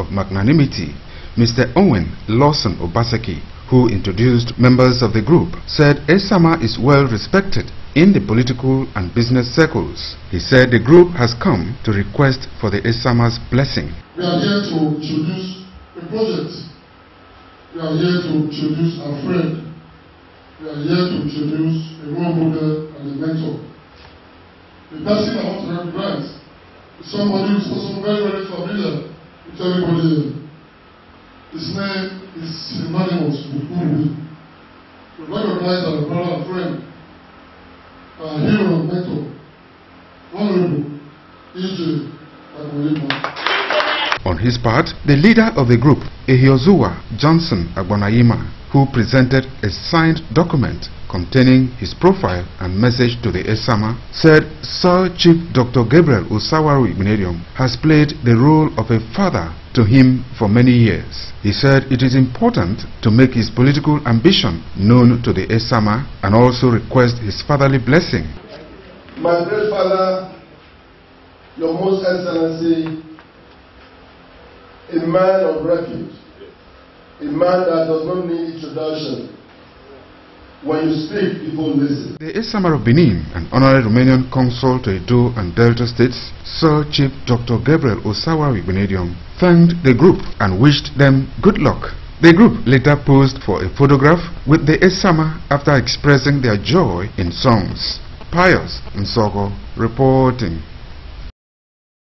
of magnanimity, Mr. Owen Lawson Obaseki, who introduced members of the group, said Esama is well respected in the political and business circles. He said the group has come to request for the Esama's blessing. We are here to introduce a project. We are here to introduce a friend. We are here to introduce a role model and a mentor. The person I want to recognize is somebody who is also very, very familiar everybody. His name is we. Recognize our brother and friend, our hero and mentor, Honorable E.J. On his part, the leader of the group, Ehiozuwa Johnson Agbonayinma, who presented a signed document containing his profile and message to the Esama, said Sir Chief Dr. Gabriel Osawaru Igbinedion has played the role of a father to him for many years. He said it is important to make his political ambition known to the Esama and also request his fatherly blessing. My great father, Your Most Excellency, a man of refuge, a man that does not need introduction. When you speak, people listen. The Esama of Benin, an honorary Romanian consul to Edo and Delta states, Sir Chief Dr. Gabriel Osawaru Igbinedion, thanked the group and wished them good luck. The group later posed for a photograph with the Esama after expressing their joy in songs. Pius Nsoko reporting.